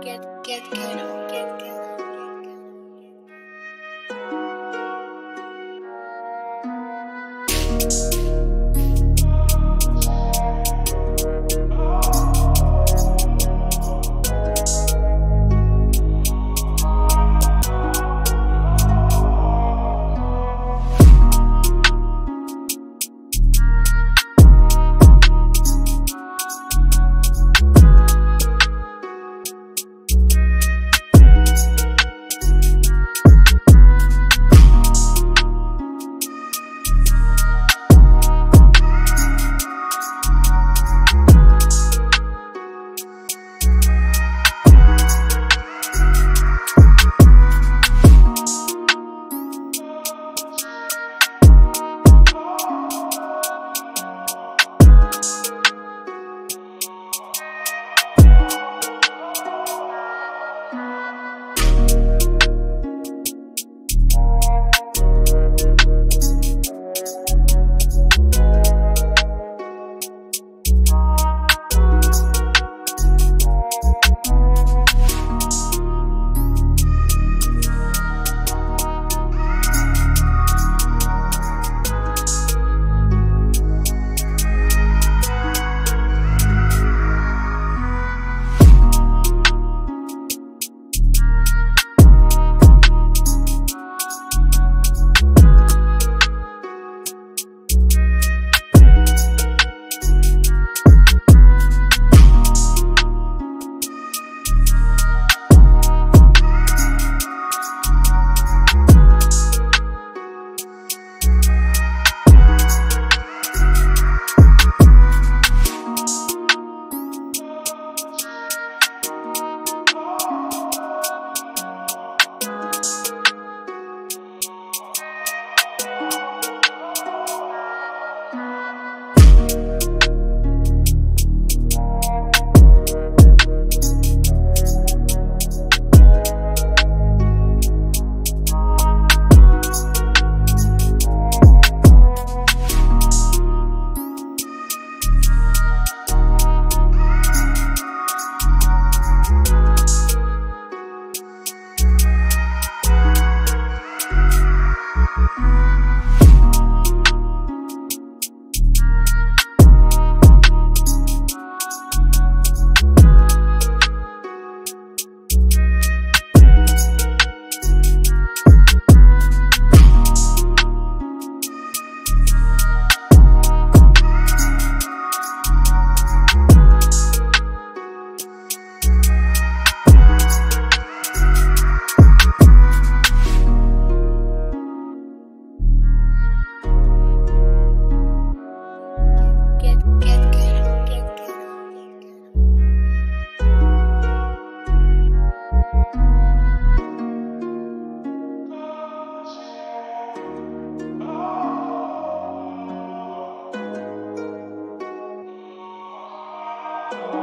get get get get get Oh.